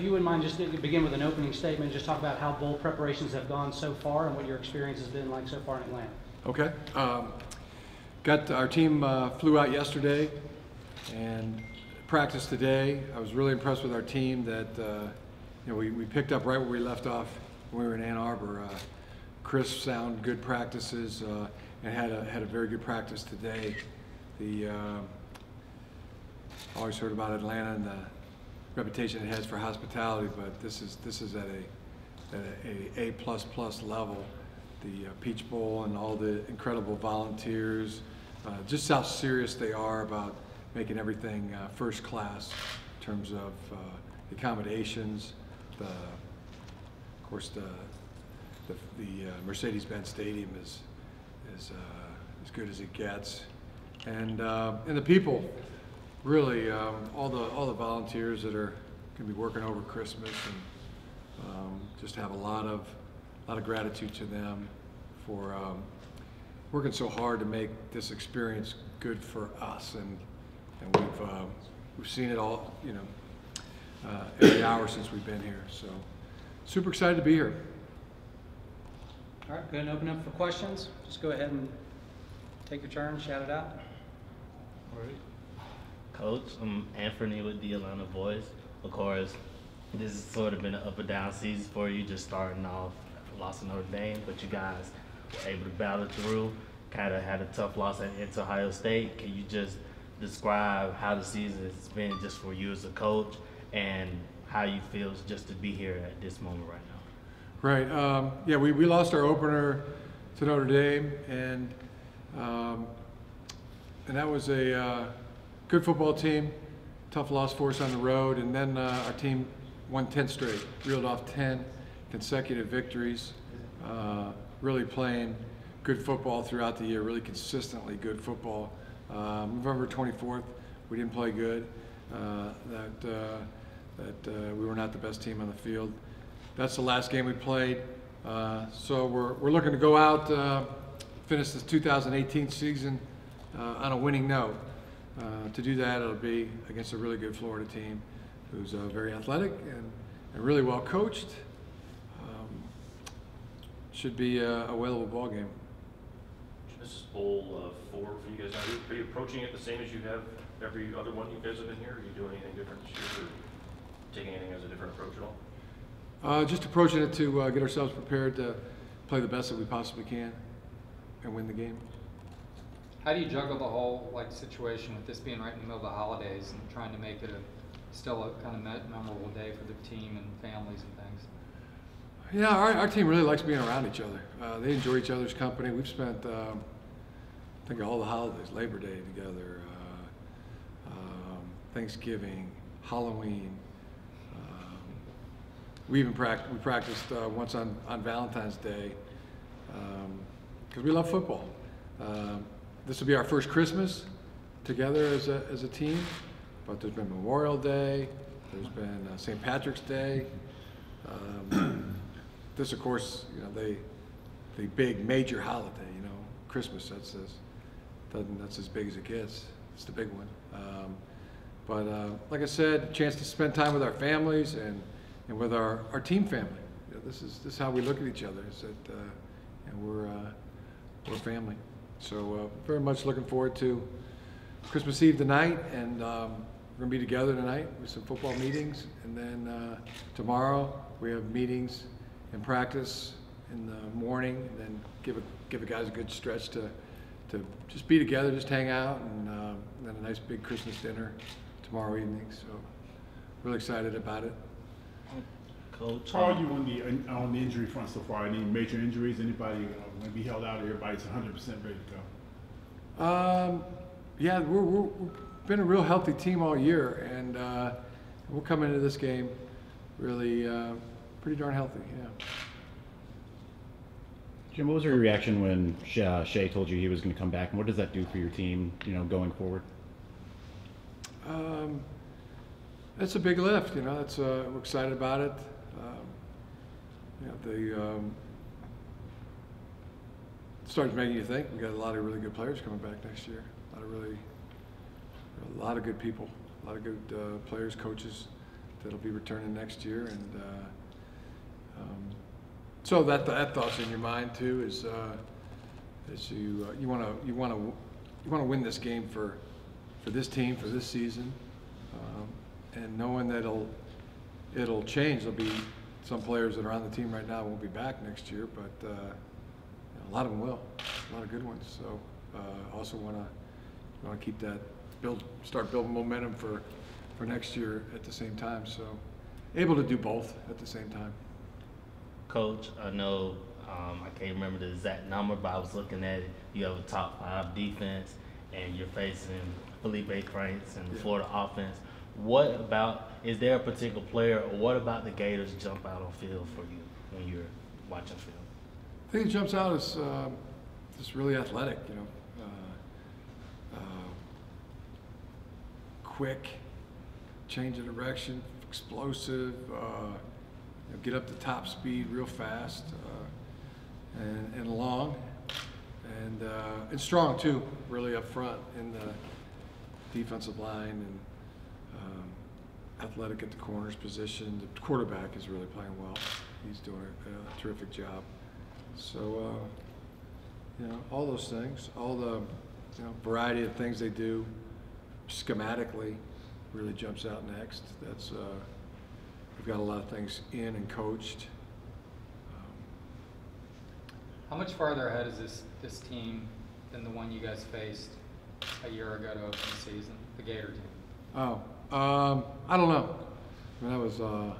If you wouldn't mind just begin with an opening statement, just talk about how bowl preparations have gone so far and what your experience has been like so far in Atlanta. Okay. Um, got our team uh, flew out yesterday and practiced today. I was really impressed with our team that uh, you know we, we picked up right where we left off when we were in Ann Arbor. Uh, crisp, sound, good practices, uh, and had a had a very good practice today. The uh, always heard about Atlanta and the reputation it has for hospitality, but this is this is at a at a A plus plus level. The uh, Peach Bowl and all the incredible volunteers, uh, just how serious they are about making everything uh, first class in terms of uh, accommodations, the of course the the, the uh, Mercedes-Benz Stadium is is uh, as good as it gets, and and the people really um, all the all the volunteers that are going to be working over Christmas and um, just have a lot of a lot of gratitude to them for um, working so hard to make this experience good for us and and we've uh, we've seen it all you know uh, every hour since we've been here so super excited to be here. All right, go ahead and open up for questions. Just go ahead and take your turn, shout it out. Coach, I'm Anthony with the Atlanta Voice. Of course, this has sort of been an up and down season for you, just starting off, lost to Notre Dame, but you guys were able to battle through. Kind of had a tough loss at into Ohio State. Can you just describe how the season has been just for you as a coach and how you feel just to be here at this moment right now? Right. Um, yeah, we, we lost our opener to Notre Dame, and um, and that was a uh, good football team. Tough loss for us on the road, and then uh, our team won 10 straight, reeled off 10 consecutive victories. Uh, really playing good football throughout the year, really consistently good football. Um, November 24th, we didn't play good. Uh, that uh, that uh, we were not the best team on the field that's the last game we played. Uh, so we're, we're looking to go out, uh, finish this 2018 season uh, on a winning note. Uh, to do that, it'll be against a really good Florida team who's uh, very athletic and, and really well coached. Um, should be a, a a ball game. This is bowl uh, four for you guys. Are you, are you approaching it the same as you have every other one you guys have been here? Are you doing anything different this year or taking anything as a different approach at all? Uh, just approaching it to uh, get ourselves prepared to play the best that we possibly can and win the game. How do you juggle the whole like situation with this being right in the middle of the holidays and trying to make it a still a kind of memorable day for the team and families and things? Yeah, our, our team really likes being around each other. Uh, they enjoy each other's company. We've spent, um, I think, all the holidays, Labor Day together, uh, um, Thanksgiving, Halloween. Um, we even pract- we practiced uh, once on, on Valentine's Day because we love football. This will be our first Christmas together as a, as a team, but there's been Memorial Day, there's been uh, St. Patrick's Day. Um, this, of course, you know, they, the big major holiday, you know, Christmas, that's as, that's as big as it gets. It's the big one. Um, but uh, like I said, chance to spend time with our families and, and with our, our team family. You know, this is this is how we look at each other. Is that uh, and we're uh, we're family. So uh, very much looking forward to Christmas Eve tonight, and um, we're gonna be together tonight with some football meetings, and then uh, tomorrow we have meetings and practice in the morning, and then give a, give the guys a good stretch to to just be together, just hang out, and uh, then a nice big Christmas dinner tomorrow evening. So really excited about it. Coach, How are you on the, on the injury front so far? Any major injuries? Anybody uh, going to be held out? Everybody's 100% ready to go? Um, yeah, we're, we're, we've been a real healthy team all year, and uh, we'll come into this game really uh, pretty darn healthy. Yeah. Jim, what was your reaction when Shea, uh, told you he was going to come back, and what does that do for your team, you know, going forward? Um, it's a big lift, you know. It's uh, we're excited about it. Um, you know, the um, starts making you think. We got a lot of really good players coming back next year. A lot of really, a lot of good people, a lot of good uh, players, coaches. that'll be returning next year, and uh, um, so that that thought's in your mind too. Is uh, is you uh, you want to you want to you want to win this game for for this team for this season, um, and knowing that it'll it'll change. There'll be some players that are on the team right now won't be back next year, but uh, a lot of them will. A lot of good ones. So uh, also want to want to keep that build start building momentum for for next year at the same time. So able to do both at the same time. Coach, I know um, I can't remember the exact number, but I was looking at it. You have a top five defense, and you're facing Felipe Franks and the Yeah. Florida offense. What about? Is there a particular player, or what about the Gators jump out on field for you when you're watching film? I think it jumps out as um, just really athletic, you know, uh, uh, quick, change of direction, explosive, uh, you know, get up to top speed real fast, uh, and, and long, and uh, and strong too, really up front in the defensive line and um, athletic at the corners position. The quarterback is really playing well. He's doing a, a terrific job. So, uh, you know, all those things, all the, you know, variety of things they do schematically really jumps out next. That's, uh, we've got a lot of things in and coached. Um, How much farther ahead is this, this team than the one you guys faced a year ago to open the season, the Gator team? Oh, um, I don't know. I mean, that was, uh,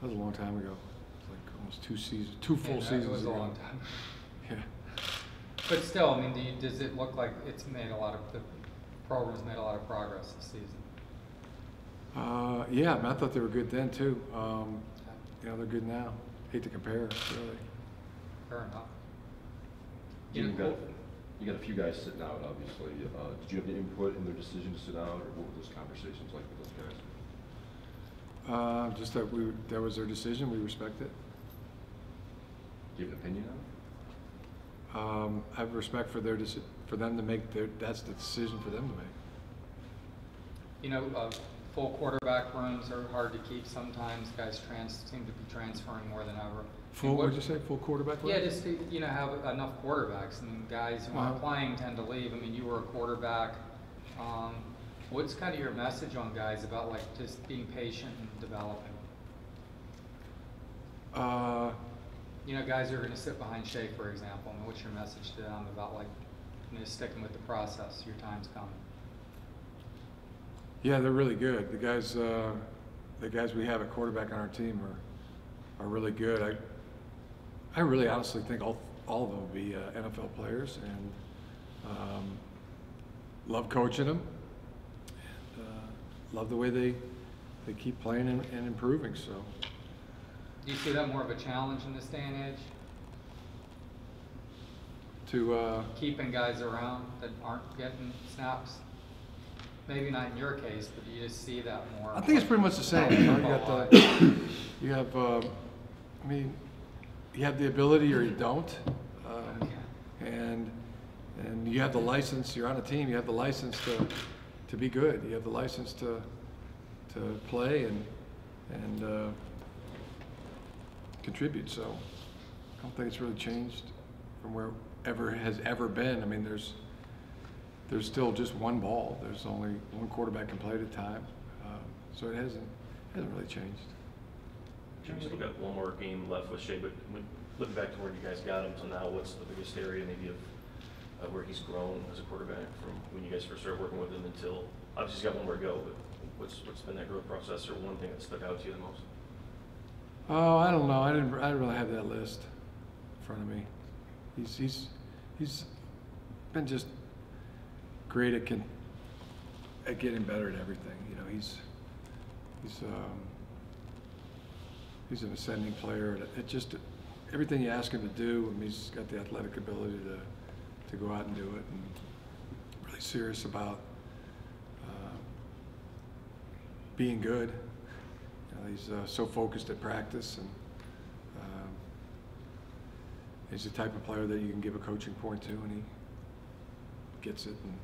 that was a long time ago. It's like almost two seasons, two full Yeah, seasons It was a long time. Yeah. But still, I mean, do you, does it look like it's made a lot of, the program's made a lot of progress this season? Uh, yeah, I, mean, I thought they were good then too. Um, you know, they're good now. Hate to compare, really. Fair enough. You you know, got, you got a few guys sitting out, obviously. Uh, did you have any input in their decision to sit out, or what were those conversations like with those guys? Uh, just that we, that was their decision. We respect it. Do you have an opinion on it? Um, I have respect for their, deci- for them to make their, that's the decision for them to make. You know, uh, full quarterback rooms are hard to keep sometimes. Guys trans, seem to be transferring more than ever. Full, What- what'd you say, full quarterback? Yeah, just to, you know, have enough quarterbacks and guys who aren't Uh-huh. playing tend to leave. I mean, you were a quarterback. Um, what's kind of your message on guys about like just being patient and developing? Uh, You know, guys who are gonna sit behind Shea, for example, I mean, what's your message to them about like, you know, sticking with the process, your time's coming? Yeah, they're really good. The guys, uh, the guys we have at quarterback on our team are, are really good. I, I really honestly think all, all of them will be uh, NFL players and, um, love coaching them. And, uh, love the way they, they keep playing and, and improving, so. Do you see that more of a challenge in this day and age? To, uh, Keeping guys around that aren't getting snaps? Maybe not in your case, but you just see that more. I think it's pretty much the same. You, know, you got the, you have, um, I mean, you have the ability or you don't, um, and and you have the license. You're on a team. You have the license to to be good. You have the license to to play and and uh, contribute. So I don't think it's really changed from where ever has ever been. I mean, there's there's still just one ball. There's only one quarterback can play at a time. Um, so it hasn't, hasn't really changed. Jim, you still got one more game left with Shea, but when, looking back to where you guys got him to now, what's the biggest area maybe of, of where he's grown as a quarterback from when you guys first started working with him until, obviously he's got one more to go, but what's, what's been that growth process or one thing that stuck out to you the most? Oh, I don't know. I didn't, I didn't really have that list in front of me. He's, he's, he's been just great at, con- at getting better at everything. You know, he's, he's, um, he's an ascending player. It, just, everything you ask him to do, he's got the athletic ability to, to go out and do it and really serious about, uh, being good. You know, he's uh, so focused at practice, and um, he's the type of player that you can give a coaching point to, and he gets it and,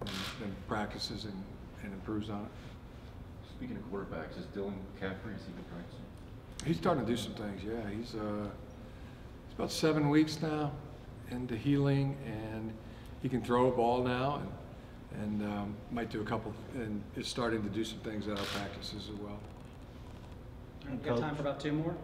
and, and practices and, and improves on it. Speaking of quarterbacks, is Dylan McCaffrey, is he been practicing? He's starting to do some things, yeah. He's, uh, he's about seven weeks now into healing, and he can throw a ball now, and, and um, might do a couple, and is starting to do some things at our practices as well. We've got time for about two more?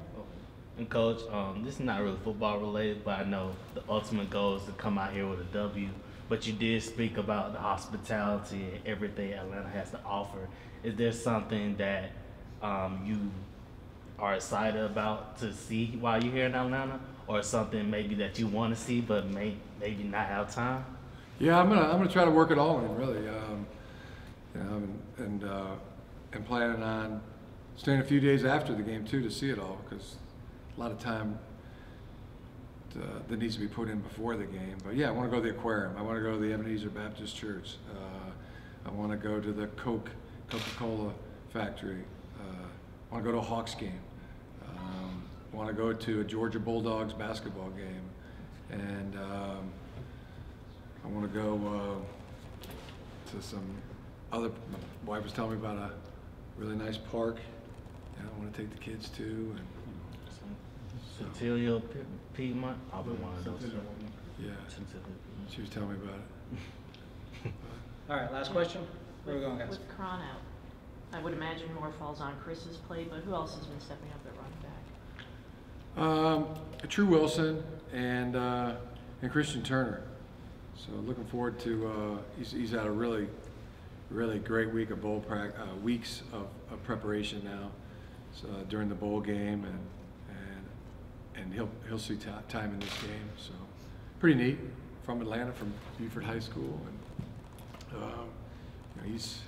And coach, um, this is not really football related, but I know the ultimate goal is to come out here with a W. But you did speak about the hospitality and everything Atlanta has to offer. Is there something that um, you are excited about to see while you're here in Atlanta, or something maybe that you want to see but may maybe not have time? Yeah, I'm gonna I'm gonna try to work it all in really, um, you know, and uh, and planning on staying a few days after the game too to see it all because a lot of time uh, that needs to be put in before the game. But yeah, I want to go to the aquarium. I want to go to the Ebenezer Baptist Church. Uh, I want to go to the Coke Coca-Cola factory. Uh, I want to go to a Hawks game. Um, I want to go to a Georgia Bulldogs basketball game, and um, I want to go uh, to some other. My wife was telling me about a really nice park. Yeah, I want to take the kids to. And, Centennial P- Piedmont? I'll be one of those. yeah, Centennial Piedmont. she was telling me about it. All right, last question? Where are we going, guys? With Cron out, I would imagine more falls on Chris's plate, but who else has been stepping up at running back? Um, Tru Wilson and uh, and Christian Turner. So looking forward to. Uh, he's, he's had a really, really great week of bowl prac uh, weeks of, of preparation now. So during the bowl game and and he'll he'll see ti time in this game. So pretty neat. From Atlanta, from Buford High School, and um, you know, he's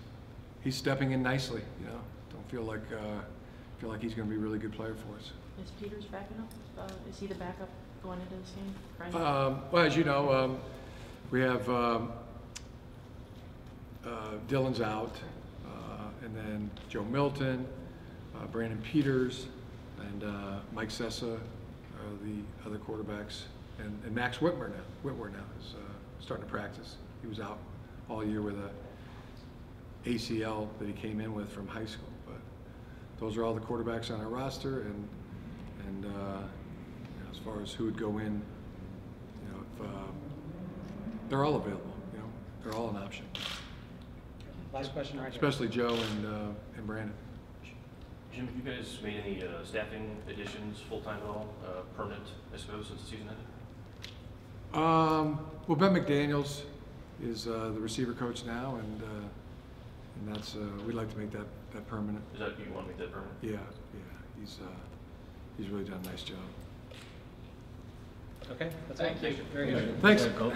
he's stepping in nicely. You know, don't feel like uh, feel like he's going to be a really good player for us. Is Peters backing up? Uh, is he the backup going into this game? Right? Um, well, as you know, um, we have um, uh, Dylan's out, uh, and then Joe Milton, uh, Brandon Peters, and uh, Mike Sessa the other quarterbacks, and, and Max Whitmer now. Whitmer now is uh, starting to practice. He was out all year with a ACL that he came in with from high school, but those are all the quarterbacks on our roster, and and uh, you know, as far as who would go in, you know, if, um, they're all available. You know, they're all an option, Last question right here. especially Joe and uh, and Brandon. Jim, have you guys made any uh, staffing additions, full-time at all, uh, permanent, I suppose, since the season ended? Um, well, Ben McDaniels is uh, the receiver coach now, and uh, and that's uh, we'd like to make that that permanent. Is that, you want to make that permanent? Yeah, yeah, he's uh, he's really done a nice job. Okay, that's all. Thank you. Very good. Thanks. Yeah, go.